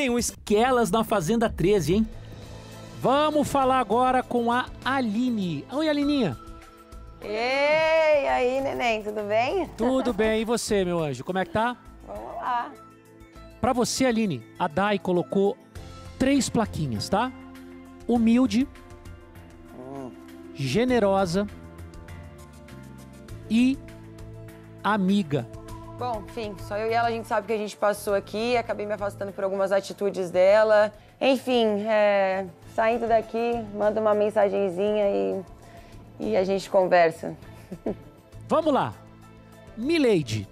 tem um Esquelas na Fazenda 13, hein? Vamos falar agora com a Aline. Oi, Alininha. Ei, aí, neném, tudo bem? Tudo bem, e você, meu anjo? Como é que tá? Vamos lá. Pra você, Aline, a Dai colocou três plaquinhas, tá? Humilde, generosa e amiga. Bom, enfim, só eu e ela a gente sabe que a gente passou aqui, acabei me afastando por algumas atitudes dela. Enfim, é, saindo daqui, manda uma mensagenzinha e, e a gente conversa. Vamos lá. Milady,